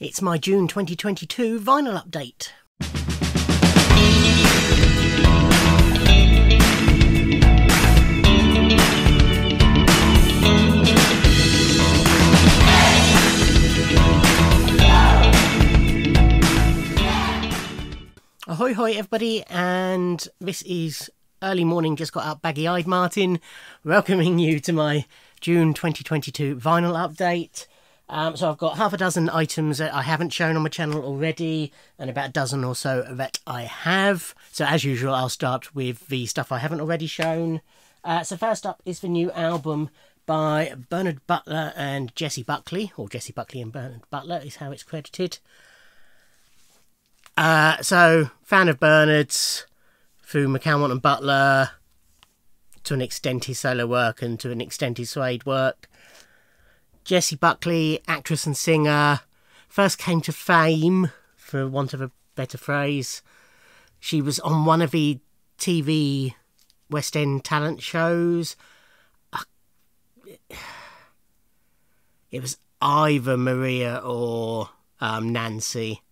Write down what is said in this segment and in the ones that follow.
It's my June 2022 vinyl update. Ahoy, hoy, everybody, and this is early morning, just got out baggy eyed Martin, welcoming you to my June 2022 vinyl update. Um, so I've got half a dozen items that I haven't shown on my channel already, and about a dozen or so that I have. So as usual, I'll start with the stuff I haven't already shown. Uh, so first up is the new album by Bernard Butler and Jessie Buckley, or Jessie Buckley and Bernard Butler is how it's credited. Uh, so, fan of Bernard's through McAlmont and Butler, to an extent his solo work and to an extent his Suede work. Jessie Buckley, actress and singer, first came to fame, for want of a better phrase. She was on one of the TV West End talent shows. Uh, it was either Maria or um, Nancy.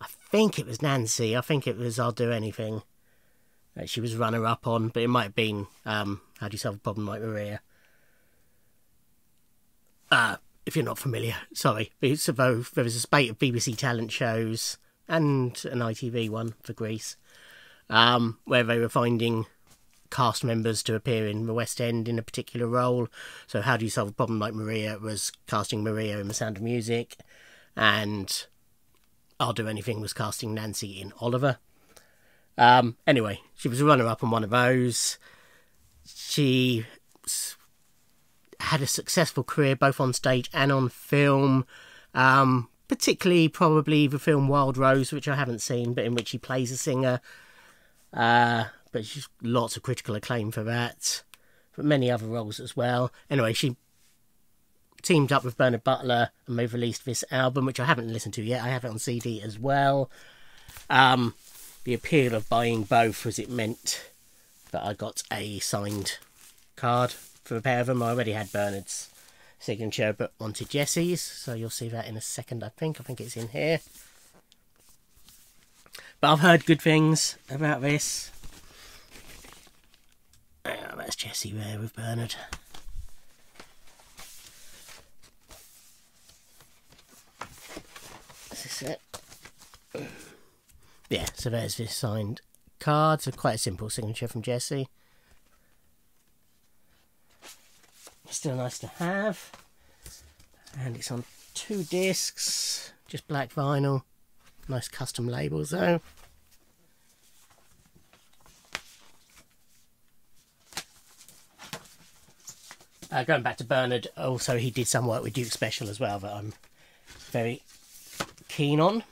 I think it was Nancy. I think it was I'll Do Anything. That she was runner up on, but it might have been um, How Do You Solve a Problem Like Maria. Uh, if you're not familiar, sorry. It's there was a spate of BBC talent shows and an ITV one for Grease, um, where they were finding cast members to appear in the West End in a particular role. So, How Do You Solve a Problem Like Maria was casting Maria in The Sound of Music, and I'll Do Anything was casting Nancy in Oliver. Um, anyway, she was a runner up on one of those. She had a successful career both on stage and on film. Um, particularly, probably the film Wild Rose, which I haven't seen, but in which he plays a singer. Uh, but she's lots of critical acclaim for that. But many other roles as well. Anyway, she teamed up with Bernard Butler and they've released this album, which I haven't listened to yet. I have it on CD as well. Um, the appeal of buying both was it meant that I got a signed card for a pair of them. I already had Bernard's signature, but wanted Jessie's. so you'll see that in a second. I think. I think it's in here. But I've heard good things about this. Oh, that's Jessie there with Bernard. Is this it? Yeah, so there's this signed card. So quite a simple signature from Jessie. Still nice to have. And it's on two discs, just black vinyl. Nice custom labels though. Uh, going back to Bernard, also he did some work with Duke Special as well that I'm very keen on.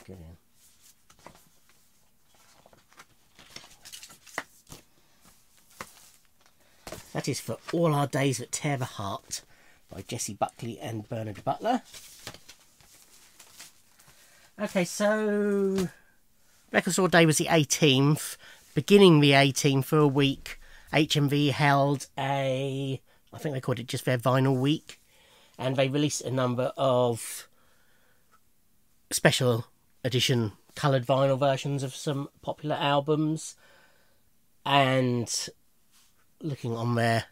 Okay. That is for All Our Days That Tear the Heart by Jessie Buckley and Bernard Butler. Okay, so Record Store Day was the 18th. Beginning the 18th for a week, HMV held a, I think they called it just their vinyl week, and they released a number of special edition coloured vinyl versions of some popular albums. And looking on there,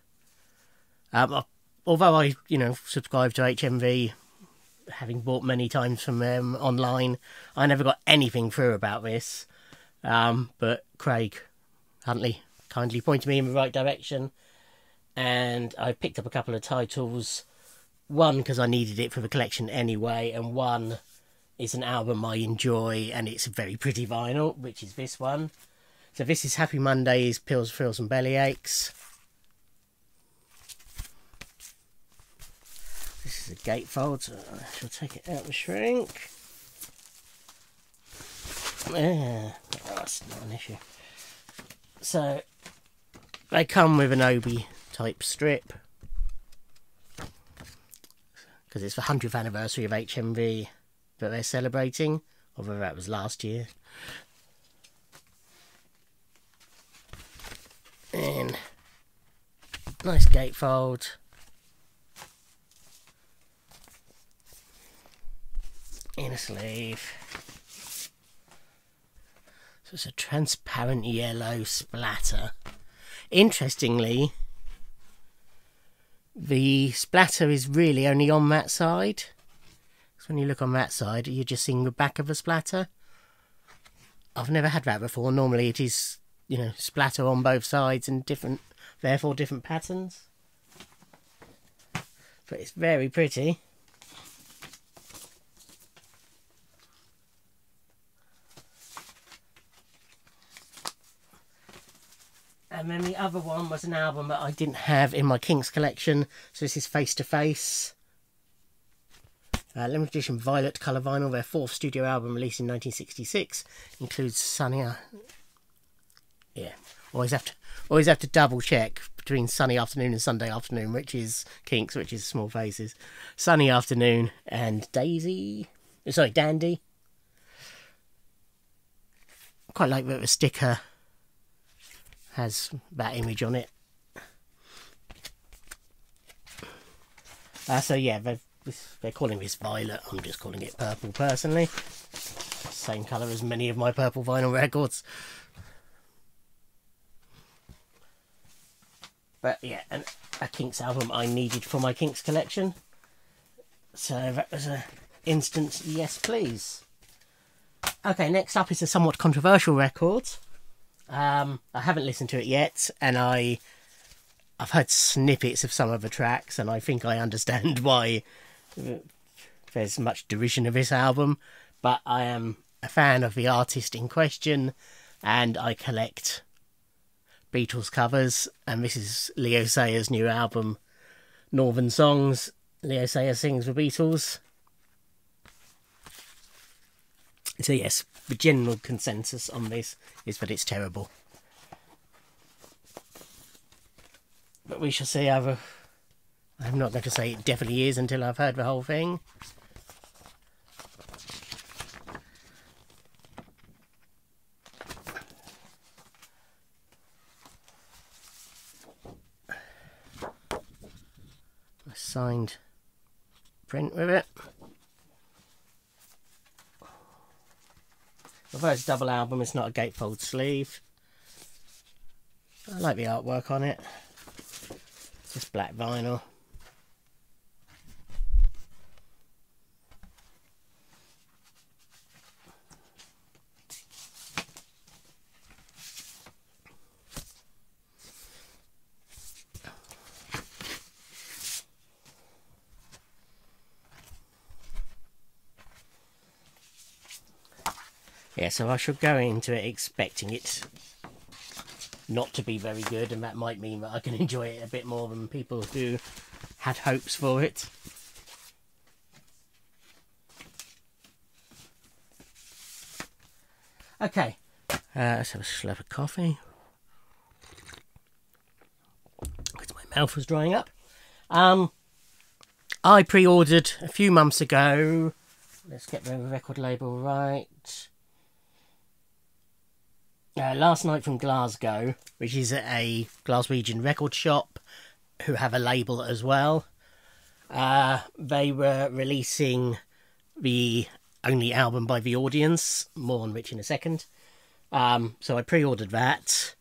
um, although I, you know, subscribe to HMV, having bought many times from them online, I never got anything through about this. Um, but Craig Huntley kindly pointed me in the right direction, and I picked up a couple of titles. One because I needed it for the collection anyway, and one is an album I enjoy, and it's a very pretty vinyl, which is this one. So this is Happy Mondays, Pills, Thrills and Bellyaches. This is a gatefold, so I shall take it out the shrink. Yeah, oh, that's not an issue. So, they come with an Obi type strip. because it's the 100th anniversary of HMV that they're celebrating, whether that was last year. And nice gatefold. Inner sleeve. So it's a transparent yellow splatter. Interestingly, the splatter is really only on that side. So when you look on that side, you're just seeing the back of the splatter. I've never had that before. Normally it is, you know, splatter on both sides and different, therefore different patterns. But it's very pretty. And then the other one was an album that I didn't have in my Kinks collection. So this is Face to Face. Uh, limited edition Violet colour vinyl, their fourth studio album released in 1966, includes Sunnier. Yeah, always have to always have to double check between Sunny Afternoon and Sunday Afternoon, which is Kinks, which is Small Faces. Sunny Afternoon and Daisy. Sorry, Dandy. Quite like the sticker has that image on it. Uh, so yeah, they're, they're calling this violet. I'm just calling it purple personally. Same colour as many of my purple vinyl records. But yeah, a Kinks album I needed for my Kinks collection. So that was a instance, yes please. Okay, next up is a somewhat controversial record. Um, I haven't listened to it yet, and I I've heard snippets of some of the tracks, and I think I understand why there's much derision of this album. But I am a fan of the artist in question, and I collect Beatles covers. And this is Leo Sayer's new album, Northern Songs. Leo Sayer sings the Beatles. So yes, the general consensus on this is that it's terrible. But we shall see how. Uh, I'm not going to say it definitely is until I've heard the whole thing. Signed print with it. Although it's double album, it's not a gatefold sleeve. I like the artwork on it. It's just black vinyl. So I should go into it expecting it not to be very good, and that might mean that I can enjoy it a bit more than people who had hopes for it. Okay, uh, let's have a slab of coffee. Because my mouth was drying up. Um, I pre-ordered a few months ago. Let's get the record label right uh, last night from Glasgow, which is a Glaswegian record shop who have a label as well. Uh, they were releasing the only album by the audience, more on which in a second. Um, so I pre ordered that.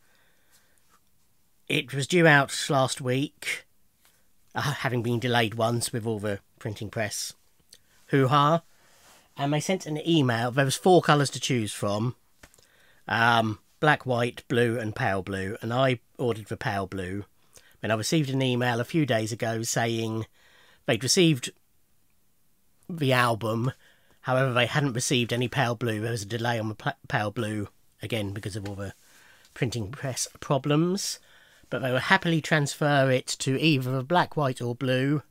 It was due out last week, uh, having been delayed once with all the printing press hoo ha. And they sent an email. There was four colours to choose from. Um, black, white, blue, and pale blue, and I ordered for pale blue. And I received an email a few days ago saying they'd received the album, however, they hadn't received any pale blue. There was a delay on the pale blue, again, because of all the printing press problems. But they will happily transfer it to either a black, white, or blue.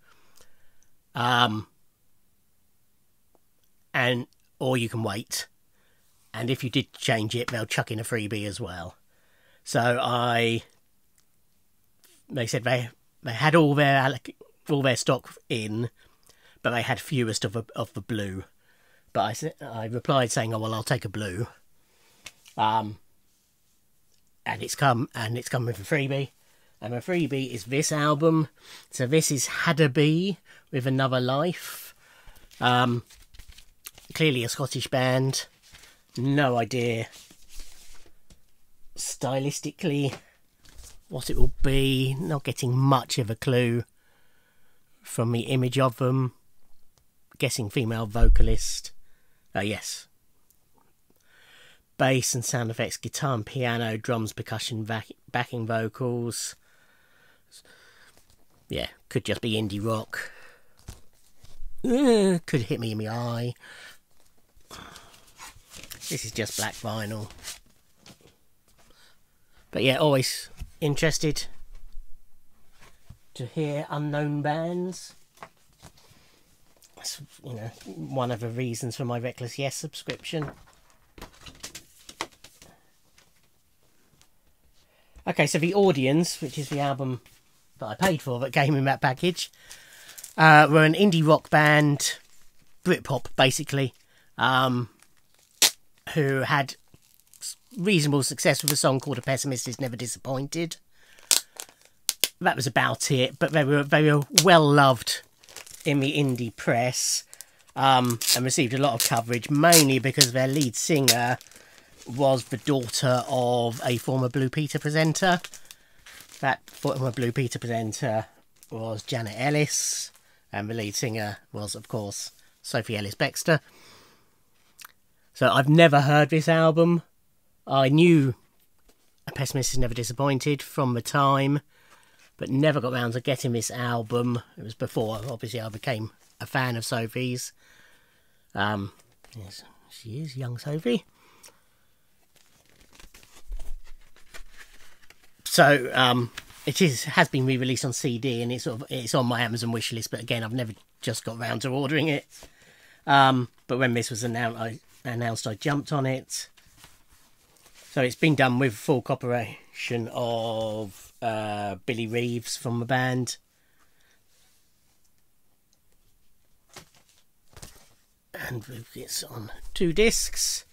Um, and or you can wait and if you did change it, they'll chuck in a freebie as well. So I, they said they they had all their all their stock in, but they had fewest of, a, of the blue. But I, said, I replied saying, oh, well, I'll take a blue. Um, and it's come, and it's come with a freebie. And my freebie is this album. So this is Hadderby with Another Life. Um, clearly a Scottish band. No idea stylistically what it will be. Not getting much of a clue from the image of them. Guessing female vocalist. Uh, yes. Bass and sound effects, guitar and piano, drums, percussion, back- backing vocals. Yeah, could just be indie rock. Uh, could hit me in the eye. This is just black vinyl. But yeah, always interested to hear unknown bands. That's, you know, one of the reasons for my Reckless Yes subscription. Okay, so the Audience, which is the album that I paid for that came in that package, uh, were an indie rock band, Britpop basically, um, who had reasonable success with a song called A Pessimist Is Never Disappointed. That was about it, but they were very well loved in the indie press um, and received a lot of coverage, mainly because their lead singer was the daughter of a former Blue Peter presenter. That former Blue Peter presenter was Janet Ellis, and the lead singer was, of course, Sophie Ellis Bextor. So I've never heard this album. I knew A Pessimist is Never Disappointed from the time, but never got round to getting this album. It was before, obviously, I became a fan of Sophie's. Um, yes, she is young Sophie. So um, it is has been re-released on CD and it's sort of it's on my Amazon wish list. But again, I've never just got round to ordering it. Um, but when this was announced, I announced I jumped on it. So it's been done with full cooperation of uh, Billy Reeves from the band. And it's on two discs.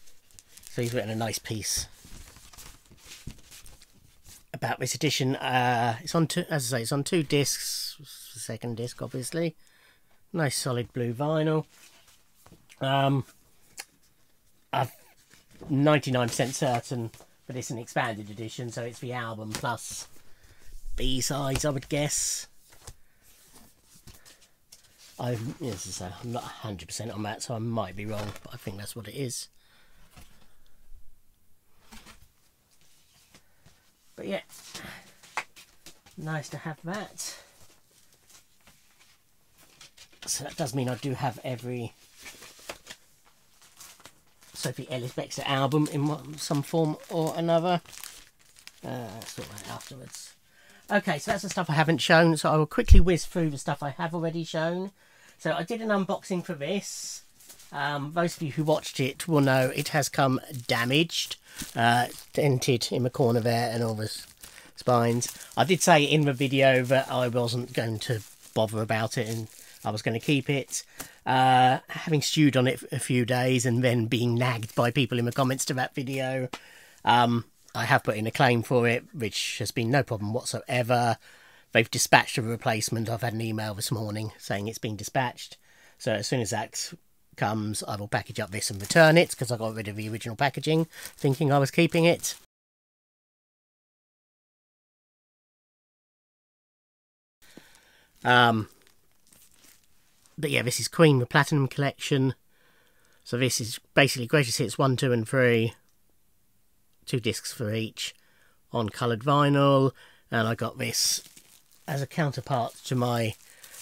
So he's written a nice piece about this edition. Uh, it's on two, as I say, it's on two discs. the second disc, obviously. Nice solid blue vinyl. Um, I've 99% certain but it's an expanded edition, so it's the album plus B sides, I would guess. I'm, yes, I'm not 100% on that, so I might be wrong, but I think that's what it is. But yeah, nice to have that. So that does mean I do have every Sophie Ellis Bextor album in some form or another. Uh, sort that afterwards. Okay, so that's the stuff I haven't shown, so I will quickly whiz through the stuff I have already shown. So I did an unboxing for this. Um, those of you who watched it will know it has come damaged, uh, dented in the corner there and all the spines. I did say in the video that I wasn't going to bother about it and I was going to keep it. Uh, having stewed on it a few days and then being nagged by people in the comments to that video, um, I have put in a claim for it, which has been no problem whatsoever. They've dispatched a replacement. I've had an email this morning saying it's been dispatched. So as soon as that comes, I will package up this and return it because I got rid of the original packaging, thinking I was keeping it. Um, but yeah, this is Queen, the Platinum Collection. So this is basically Greatest Hits 1, 2 and 3. Two discs for each on coloured vinyl. And I got this as a counterpart to my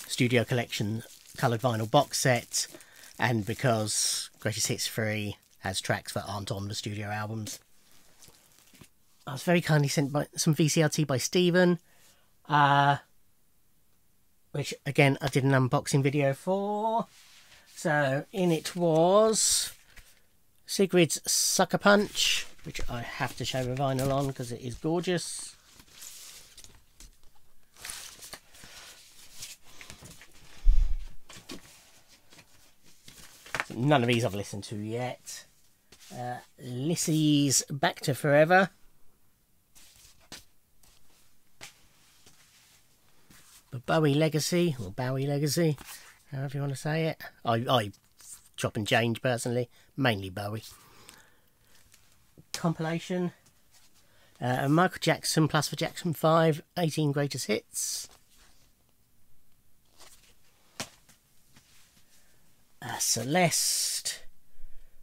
Studio Collection coloured vinyl box set. And because Greatest Hits 3 has tracks that aren't on the studio albums. I was very kindly sent by some VCRT by Stephen. Uh, which again I did an unboxing video for. So in it was Sigrid's Sucker Punch, which I have to show the vinyl on because it is gorgeous. None of these I've listened to yet. Uh, Lissie's Back to Forever. The Bowie Legacy, or Bowie Legacy, however you want to say it. I, I chop and change personally, mainly Bowie. Compilation. Uh, Michael Jackson plus for Jackson 5, 18 greatest hits. Uh, Celeste,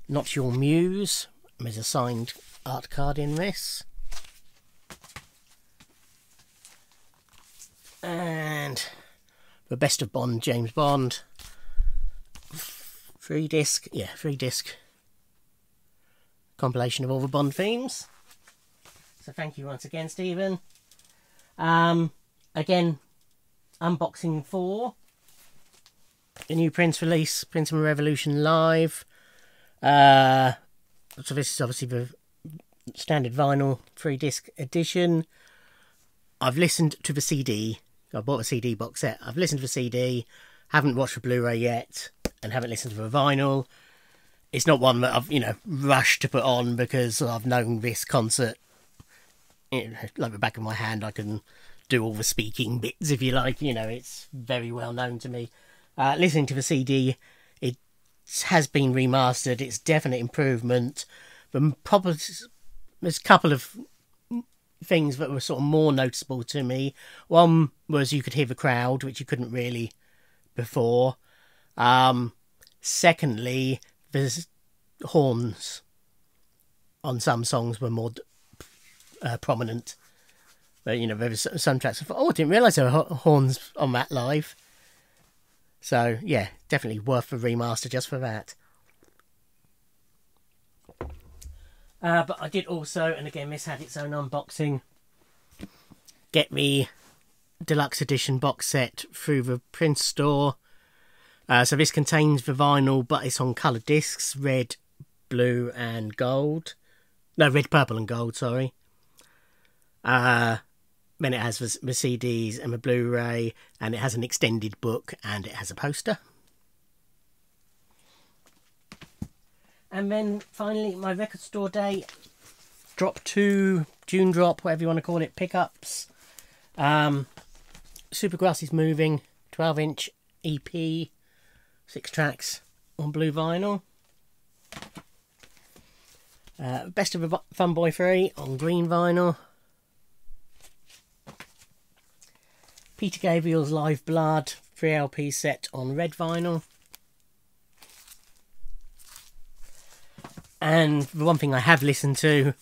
Not Your Muse. There's a signed art card in this. And the Best of Bond, James Bond. Free disc, yeah, free disc. Compilation of all the Bond themes. So thank you once again, Stephen. Um, again, unboxing four the new Prince release, Prince of Revolution Live. Uh, so this is obviously the standard vinyl free disc edition. I've listened to the CD. I bought a CD box set. I've listened to the CD, haven't watched the Blu-ray yet, and haven't listened to the vinyl. It's not one that I've you know rushed to put on because I've known this concert you know, like the back of my hand. I can do all the speaking bits if you like. You know, it's very well known to me. Uh, listening to the CD, it has been remastered. It's definite improvement. But probably there's a couple of things that were sort of more noticeable to me. One was you could hear the crowd, which you couldn't really before. Um, secondly, the horns on some songs were more uh, prominent. But, you know, there was some tracks. I oh, I didn't realise there were horns on that live. So yeah, definitely worth the remaster just for that. Uh, but I did also, and again, this had its own unboxing. Get the deluxe edition box set through the print store. Uh, so this contains the vinyl, but it's on coloured discs: red, blue, and gold. No, red, purple, and gold. Sorry. Uh, then it has the, the CDs and the Blu-ray, and it has an extended book, and it has a poster. And then finally, my record store day, drop two, June drop, whatever you want to call it, pickups. Um, Supergrass is moving, 12 inch EP, six tracks on blue vinyl. Uh, Best of a Fun Boy 3 on green vinyl. Peter Gabriel's Live Blood 3LP set on red vinyl. And the one thing I have listened to,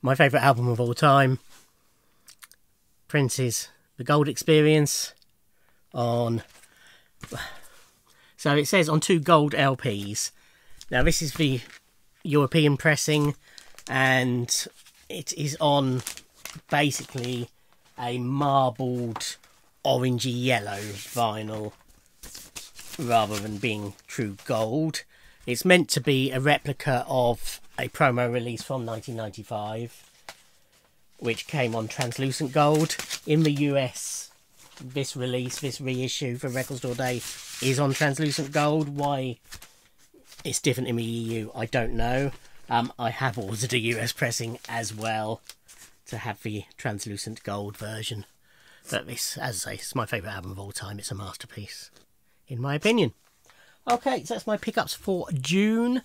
my favourite album of all time, Prince's The Gold Experience on. So it says on two gold LPs. Now, this is the European pressing, and it is on basically a marbled orangey yellow vinyl rather than being true gold. It's meant to be a replica of a promo release from 1995, which came on translucent gold. In the US, this release, this reissue for Record Store Day, is on translucent gold. Why it's different in the EU, I don't know. Um, I have ordered a US pressing as well to have the translucent gold version. But this, as I say, it's my favourite album of all time. It's a masterpiece, in my opinion. Okay, so that's my pickups for June.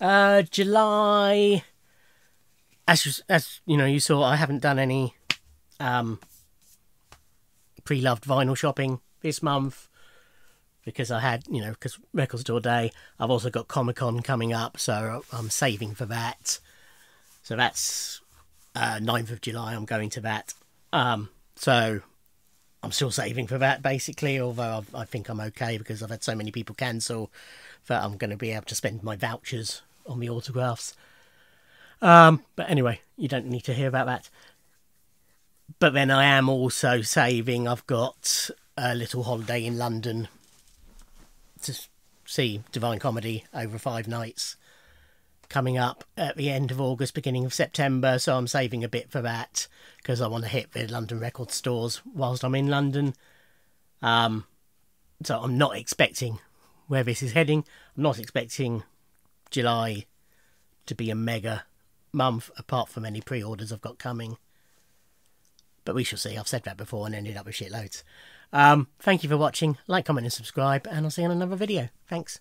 Uh, July, as as you know, you saw I haven't done any um, pre-loved vinyl shopping this month because I had, you know, because Record Store Day. I've also got Comic Con coming up, so I'm saving for that. So that's uh, 9th of July. I'm going to that. Um, so I'm still saving for that basically, although I've, i think I'm okay because I've had so many people cancel that I'm going to be able to spend my vouchers on the autographs. Um, but anyway, you don't need to hear about that. But then I am also saving. I've got a little holiday in London to see Divine Comedy over five nights coming up at the end of August, beginning of September. So I'm saving a bit for that because I want to hit the London record stores whilst I'm in London. Um, so I'm not expecting where this is heading. I'm not expecting July to be a mega month, apart from any pre orders I've got coming. But we shall see. I've said that before and ended up with shitloads. Um, thank you for watching. Like, comment, and subscribe, and I'll see you in another video. Thanks.